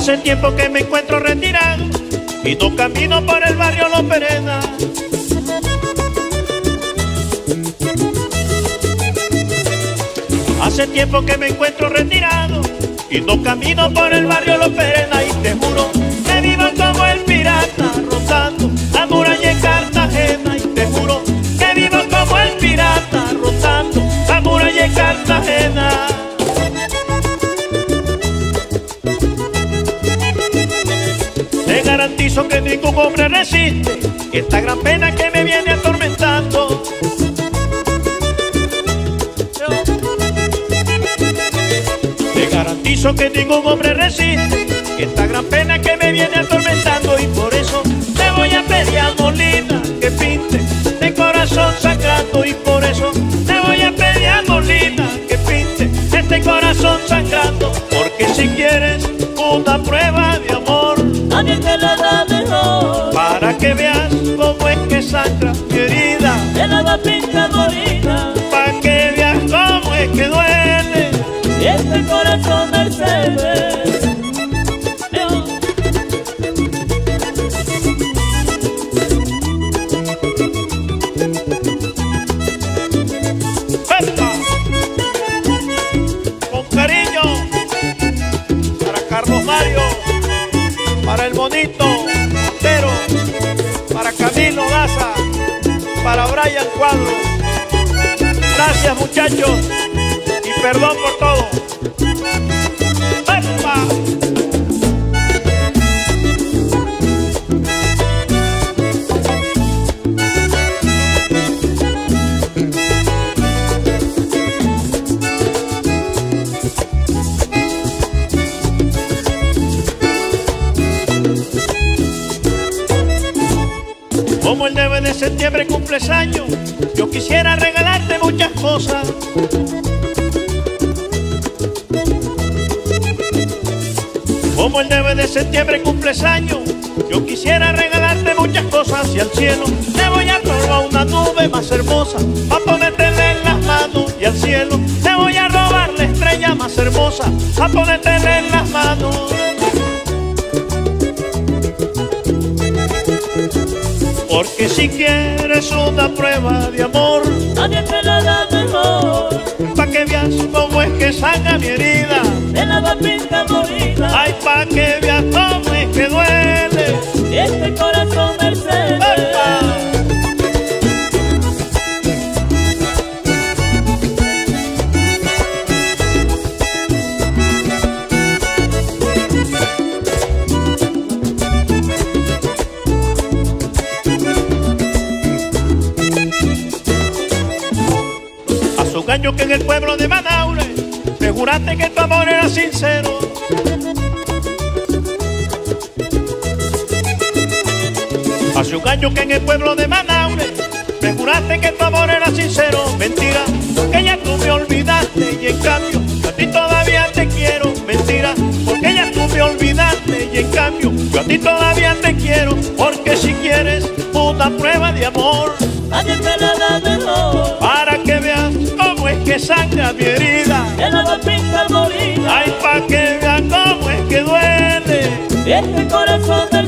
Hace tiempo que me encuentro retirado y no camino por el barrio Los Peredas. Hace tiempo que me encuentro retirado y no camino por el barrio Los Perenas y te juro que vivo como el pirata rotando la muralla en Cartagena y te juro que vivo como el pirata rotando la muralla en Cartagena. Te garantizo que ningún hombre resiste esta gran pena que me viene atormentando. Te garantizo que ningún hombre resiste esta gran pena que me viene atormentando y por eso te voy a pedir a Molina que pinte de corazón sangrando y por eso te voy a pedir a Molina que pinte este corazón sangrando porque si quieres una prueba de Pero, para Camilo Daza, para Brian Cuadro. Gracias muchachos y perdón por todo. Como el 9 de septiembre cumples años, yo quisiera regalarte muchas cosas. Como el 9 de septiembre cumples años, yo quisiera regalarte muchas cosas y al cielo te voy a robar una nube más hermosa para ponértela en las manos y al cielo te voy a robar la estrella más hermosa para ponértela en las manos. Porque si quieres una prueba de amor, nadie te la da mejor. pa' que veas cómo es que sangra mi herida, De la pinta morina. ay, pa' que veas Hace un año que en el pueblo de Manaure me juraste que tu amor era sincero. Hace un año que en el pueblo de Manaure me juraste que tu amor era sincero. Mentira, porque ya tú me olvidaste y en cambio yo a ti todavía te quiero. Mentira, porque ya tú me olvidaste y en cambio yo a ti todavía te quiero. Porque si quieres este corazón